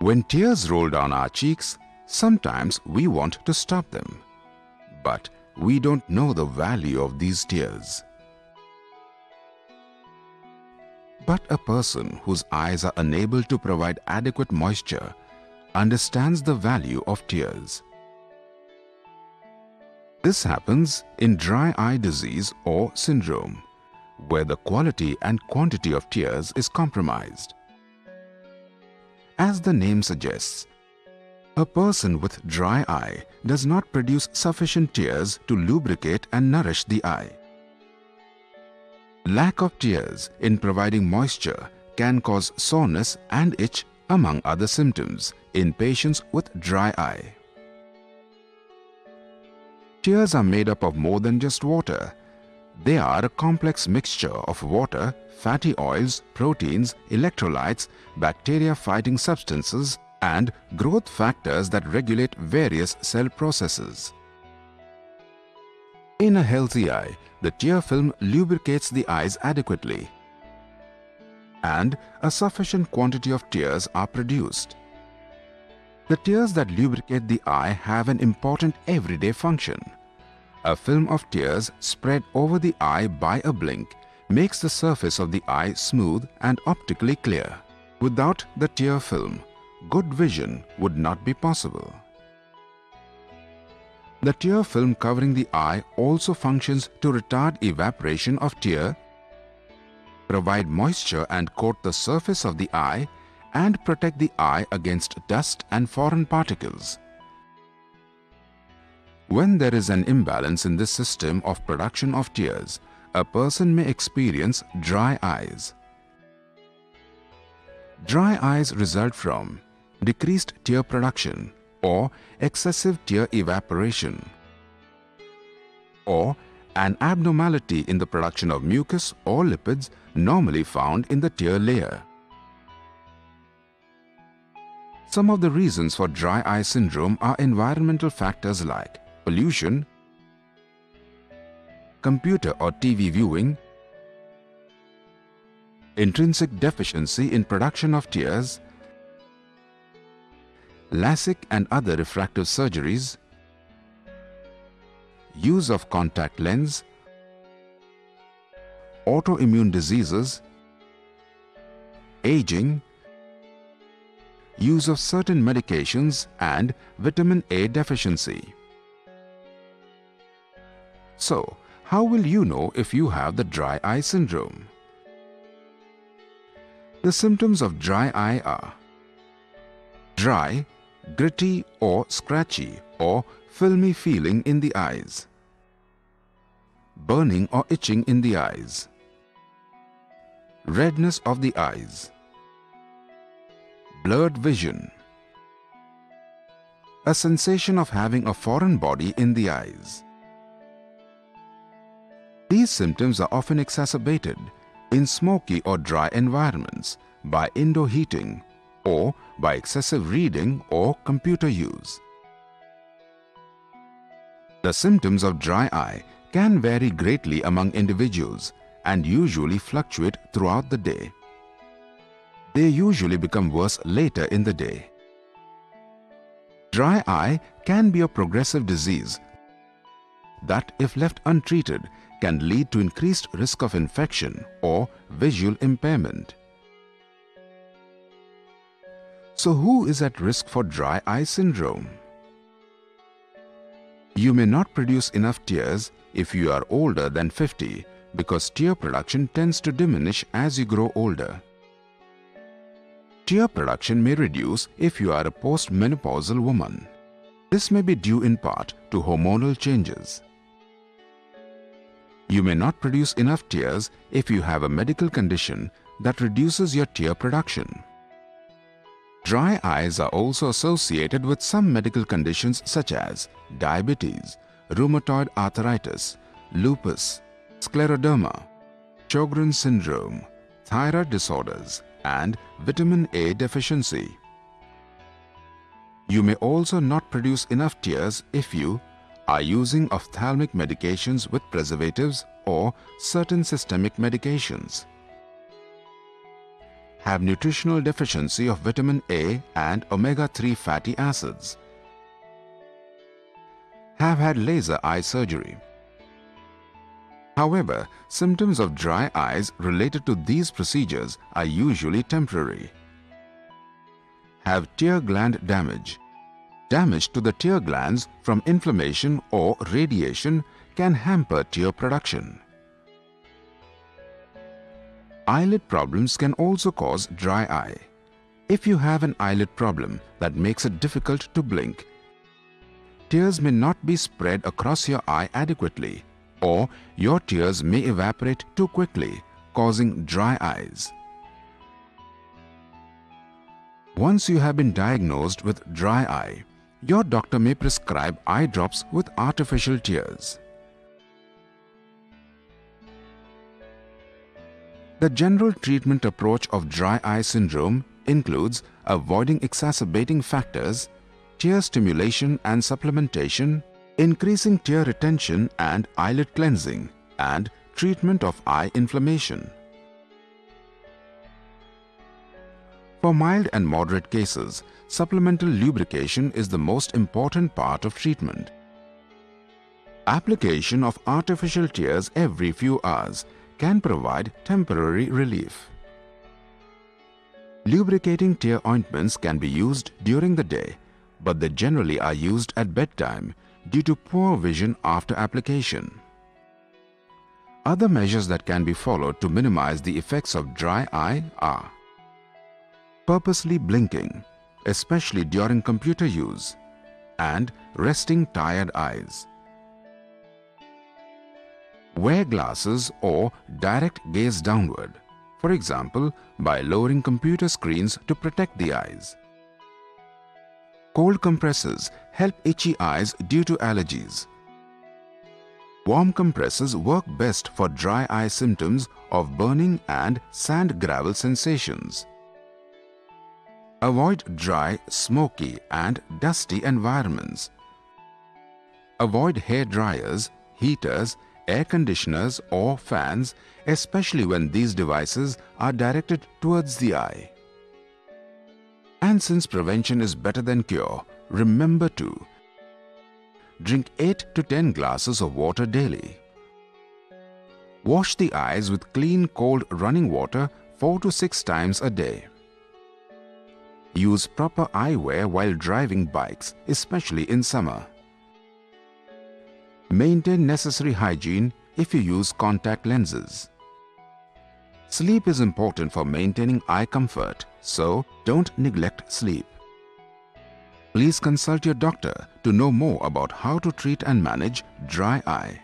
When tears roll down our cheeks, sometimes we want to stop them. But we don't know the value of these tears. But a person whose eyes are unable to provide adequate moisture understands the value of tears. This happens in dry eye disease or syndrome, where the quality and quantity of tears is compromised. As the name suggests, a person with dry eye does not produce sufficient tears to lubricate and nourish the eye. Lack of tears in providing moisture can cause soreness and itch among other symptoms in patients with dry eye. Tears are made up of more than just water. They are a complex mixture of water, fatty oils, proteins, electrolytes, bacteria-fighting substances and growth factors that regulate various cell processes. In a healthy eye, the tear film lubricates the eyes adequately and a sufficient quantity of tears are produced. The tears that lubricate the eye have an important everyday function. A film of tears spread over the eye by a blink makes the surface of the eye smooth and optically clear. Without the tear film, good vision would not be possible. The tear film covering the eye also functions to retard evaporation of tear, provide moisture and coat the surface of the eye, and protect the eye against dust and foreign particles. When there is an imbalance in this system of production of tears, a person may experience dry eyes. Dry eyes result from decreased tear production, or excessive tear evaporation or an abnormality in the production of mucus or lipids normally found in the tear layer. Some of the reasons for dry eye syndrome are environmental factors like pollution, computer or TV viewing, intrinsic deficiency in production of tears, LASIK and other refractive surgeries, use of contact lens, autoimmune diseases, aging, use of certain medications and vitamin A deficiency. So, how will you know if you have the dry eye syndrome? The symptoms of dry eye are dry, gritty or scratchy or filmy feeling in the eyes, burning or itching in the eyes, redness of the eyes, blurred vision, a sensation of having a foreign body in the eyes. These symptoms are often exacerbated in smoky or dry environments by indoor heating or by excessive reading or computer use. The symptoms of dry eye can vary greatly among individuals and usually fluctuate throughout the day. They usually become worse later in the day. Dry eye can be a progressive disease that if left untreated can lead to increased risk of infection or visual impairment. So who is at risk for dry eye syndrome? You may not produce enough tears if you are older than 50 because tear production tends to diminish as you grow older. Tear production may reduce if you are a postmenopausal woman. This may be due in part to hormonal changes. You may not produce enough tears if you have a medical condition that reduces your tear production. Dry eyes are also associated with some medical conditions such as diabetes, rheumatoid arthritis, lupus, scleroderma, Sjogren's syndrome, thyroid disorders, and vitamin A deficiency. You may also not produce enough tears if you are using ophthalmic medications with preservatives or certain systemic medications. have nutritional deficiency of vitamin A and omega-3 fatty acids. Have had laser eye surgery. However, symptoms of dry eyes related to these procedures are usually temporary. Have tear gland damage. Damage to the tear glands from inflammation or radiation can hamper tear production. Eyelid problems can also cause dry eye. If you have an eyelid problem that makes it difficult to blink, tears may not be spread across your eye adequately or your tears may evaporate too quickly, causing dry eyes. Once you have been diagnosed with dry eye, your doctor may prescribe eye drops with artificial tears. The general treatment approach of dry eye syndrome includes avoiding exacerbating factors, tear stimulation and supplementation, increasing tear retention and eyelid cleansing, and treatment of eye inflammation. For mild and moderate cases, supplemental lubrication is the most important part of treatment. Application of artificial tears every few hours can provide temporary relief. Lubricating tear ointments can be used during the day, but they generally are used at bedtime due to poor vision after application. Other measures that can be followed to minimize the effects of dry eye are purposely blinking, especially during computer use, and resting tired eyes. Wear glasses or direct gaze downward, for example, by lowering computer screens to protect the eyes. Cold compresses help itchy eyes due to allergies. Warm compresses work best for dry eye symptoms of burning and sand gravel sensations. Avoid dry, smoky and dusty environments. Avoid hair dryers, heaters air conditioners or fans, especially when these devices are directed towards the eye. And since prevention is better than cure, remember to drink 8 to 10 glasses of water daily. Wash the eyes with clean cold running water 4 to 6 times a day. Use proper eyewear while driving bikes, especially in summer. Maintain necessary hygiene if you use contact lenses. Sleep is important for maintaining eye comfort, so don't neglect sleep. Please consult your doctor to know more about how to treat and manage dry eye.